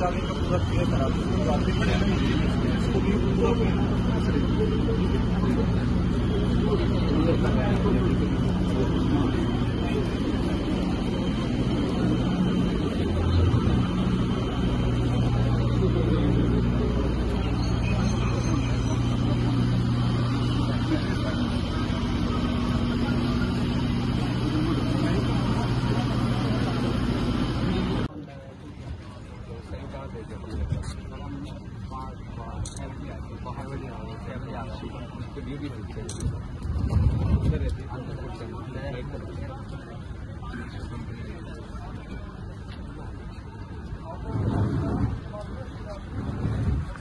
जाने का पूरा किया करा दूँ तो भी Thank you.